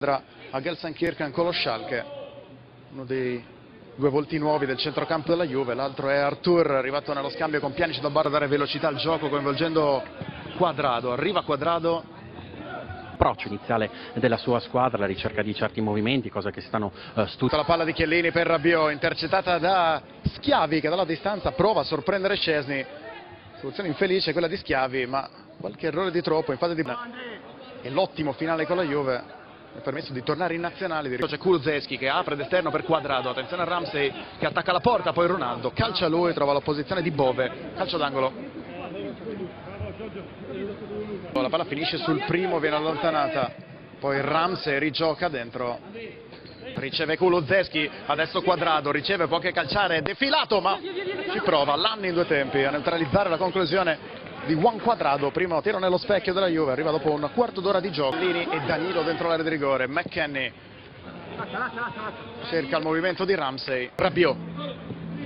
a Gelsenkirchen con lo Schalke, uno dei due volti nuovi del centrocampo della Juve, l'altro è Artur, arrivato nello scambio con Pjanic da Barra a dare velocità al gioco coinvolgendo Quadrado, arriva Quadrado approccio iniziale della sua squadra, la ricerca di certi movimenti, cosa che stanno uh, studiando. La palla di Chiellini per Rabiot, intercettata da Schiavi che dalla distanza prova a sorprendere Cesni. Soluzione infelice quella di Schiavi, ma qualche errore di troppo in fase di... E l'ottimo finale con la Juve permesso di tornare in nazionale. C'è Kuluseschi che apre d'esterno per Quadrado, attenzione a Ramsey che attacca la porta, poi Ronaldo, calcia lui, trova l'opposizione di Bove, calcio d'angolo. La palla finisce sul primo, viene allontanata, poi Ramsey rigioca dentro. Riceve Kuluseschi, adesso Quadrado, riceve può anche calciare, defilato ma ci prova, Lanni in due tempi a neutralizzare la conclusione di Juan Quadrado, primo tiro nello specchio della Juve, arriva dopo un quarto d'ora di gioco, Lini e Danilo dentro l'area di rigore, McKenny cerca il movimento di Ramsey, Rabiot,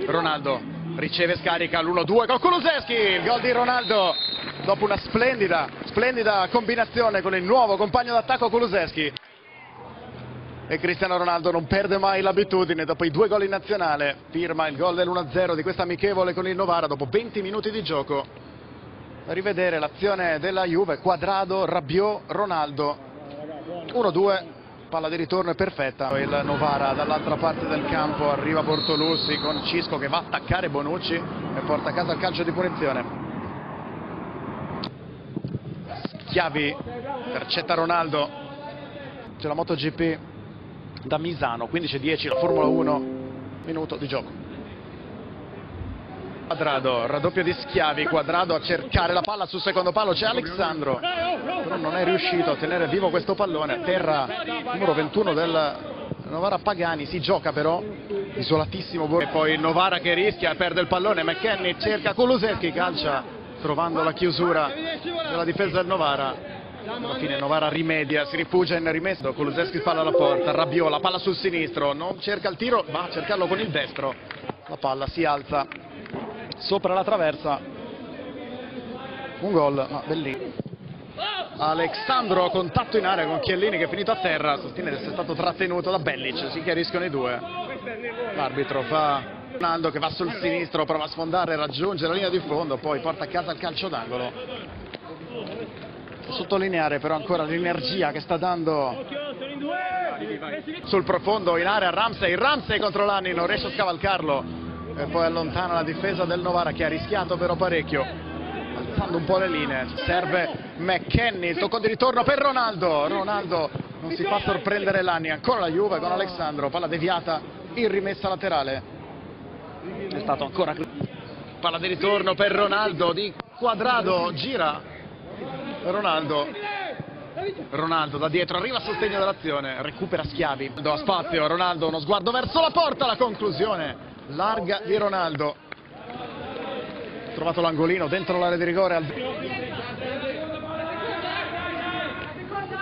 Ronaldo riceve scarica l'1-2 con Kuluseschi, il gol di Ronaldo dopo una splendida, splendida combinazione con il nuovo compagno d'attacco Kuluseschi e Cristiano Ronaldo non perde mai l'abitudine dopo i due gol in nazionale firma il gol dell'1-0 di questa amichevole con il Novara dopo 20 minuti di gioco rivedere l'azione della Juve, Quadrado, Rabiot, Ronaldo, 1-2, palla di ritorno è perfetta, il Novara dall'altra parte del campo, arriva Bortolussi con Cisco che va a attaccare Bonucci e porta a casa il calcio di punizione. Schiavi, intercetta Ronaldo, c'è la MotoGP da Misano, 15-10 la Formula 1, minuto di gioco. Quadrado, raddoppio di Schiavi, Quadrado a cercare la palla sul secondo palo, c'è Alexandro, però non è riuscito a tenere vivo questo pallone, a terra numero 21 del Novara Pagani, si gioca però, isolatissimo, e poi Novara che rischia, perde il pallone, McKenny cerca Kulusevski, calcia trovando la chiusura della difesa del Novara, alla fine Novara rimedia, si rifugia in rimesso, Kulusevski spalla alla porta, Rabiot, la palla sul sinistro, non cerca il tiro, va a cercarlo con il destro, la palla si alza sopra la traversa. Un gol ma bellissimo Alexandro contatto in area con Chiellini che è finito a terra. Sostiene di essere stato trattenuto da Bellic. Si chiariscono i due. L'arbitro fa Ronaldo che va sul sinistro prova a sfondare raggiunge la linea di fondo poi porta a casa il calcio d'angolo. Sottolineare però ancora l'energia che sta dando sul profondo in area Ramsey. Ramsey contro Lanni non riesce a scavalcarlo e poi allontana la difesa del Novara che ha rischiato però parecchio. Alzando un po' le linee. Serve McKenny il tocco di ritorno per Ronaldo. Ronaldo non si fa sorprendere l'anni. Ancora la Juve con Alessandro palla deviata in rimessa laterale. È stato ancora palla di ritorno per Ronaldo di Quadrado gira Ronaldo. Ronaldo da dietro arriva a sostegno dell'azione recupera Schiavi. Do spazio Ronaldo uno sguardo verso la porta la conclusione larga di Ronaldo. Trovato l'angolino dentro l'area di rigore. Al...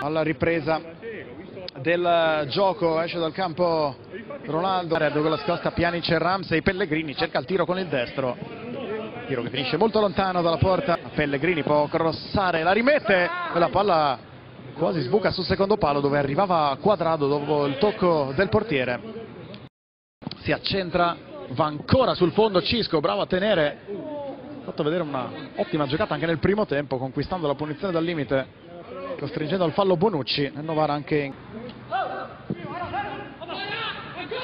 alla ripresa del gioco esce dal campo Ronaldo. Douglas Costa, Pjanic e Ramsey. Pellegrini cerca il tiro con il destro. Tiro che finisce molto lontano dalla porta. Pellegrini può crossare la rimette. E la palla quasi sbuca sul secondo palo dove arrivava Quadrado dopo il tocco del portiere. Si accentra va ancora sul fondo Cisco, bravo a tenere, ha fatto vedere una ottima giocata anche nel primo tempo, conquistando la punizione dal limite, costringendo al fallo Bonucci, nel Novara anche in...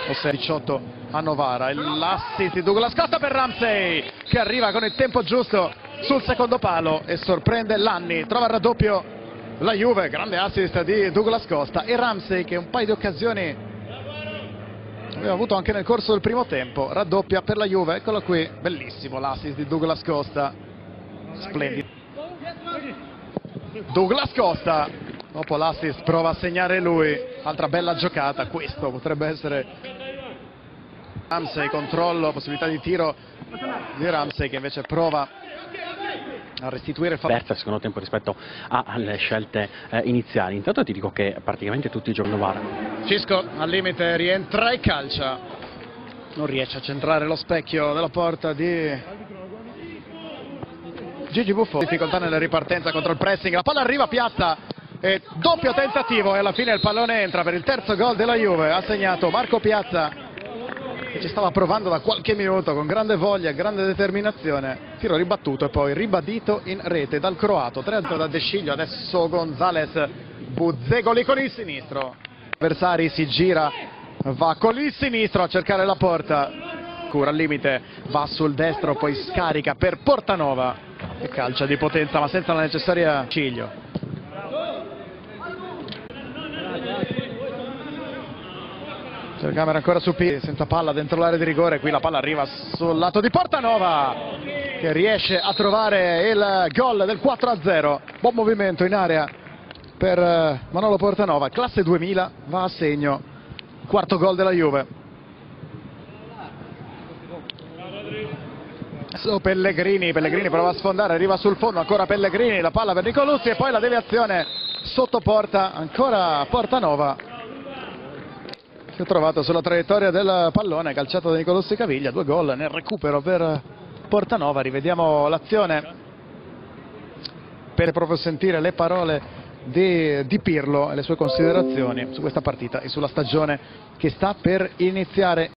18 a Novara, l'assist di Douglas Costa per Ramsey, che arriva con il tempo giusto sul secondo palo e sorprende Lanni, trova il raddoppio la Juve, grande assist di Douglas Costa e Ramsey che un paio di occasioni aveva avuto anche nel corso del primo tempo raddoppia per la Juve. Eccolo qui bellissimo l'assist di Douglas Costa. Splendido Douglas Costa dopo l'assist prova a segnare lui. Altra bella giocata questo potrebbe essere Ramsey controllo possibilità di tiro di Ramsey che invece prova a restituire il terza secondo tempo rispetto alle scelte eh, iniziali. Intanto ti dico che praticamente tutti i giorni Novara. Cisco al limite rientra e calcia. Non riesce a centrare lo specchio della porta di Gigi Buffo. Difficoltà nella ripartenza contro il pressing. La palla arriva a piazza e doppio tentativo e alla fine il pallone entra per il terzo gol della Juve ha segnato Marco Piazza che ci stava provando da qualche minuto con grande voglia, grande determinazione tiro ribattuto e poi ribadito in rete dal croato. 3 da De Sciglio adesso Gonzales Buzzegoli con il sinistro. Versari si gira va con il sinistro a cercare la porta. Cura al limite va sul destro poi scarica per Portanova. Che calcia di potenza ma senza la necessaria ciglio Telecamera ancora su piedi, senza palla dentro l'area di rigore, qui la palla arriva sul lato di Portanova che riesce a trovare il gol del 4-0, buon movimento in area per eh, Manolo Portanova, classe 2000 va a segno, quarto gol della Juve. Adesso Pellegrini, Pellegrini prova a sfondare, arriva sul fondo, ancora Pellegrini, la palla per Nicolussi e poi la deviazione sotto porta, ancora Portanova si è trovato sulla traiettoria del pallone calciato da Nicolossi Caviglia, due gol nel recupero per Portanova, rivediamo l'azione per proprio sentire le parole di, di Pirlo e le sue considerazioni su questa partita e sulla stagione che sta per iniziare.